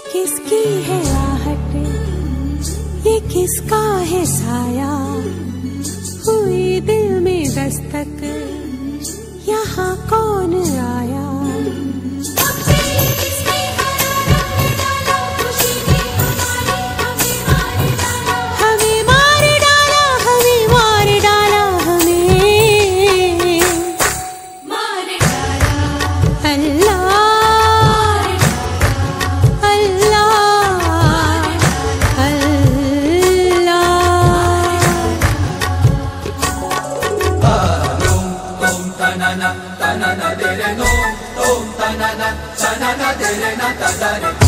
किसकी है आहट? ये किसका है साया? हुई दिल में दस्तक, यहाँ कौन आया? Allah tanana tanana dere no tom oh, tanana tanana dere na tadare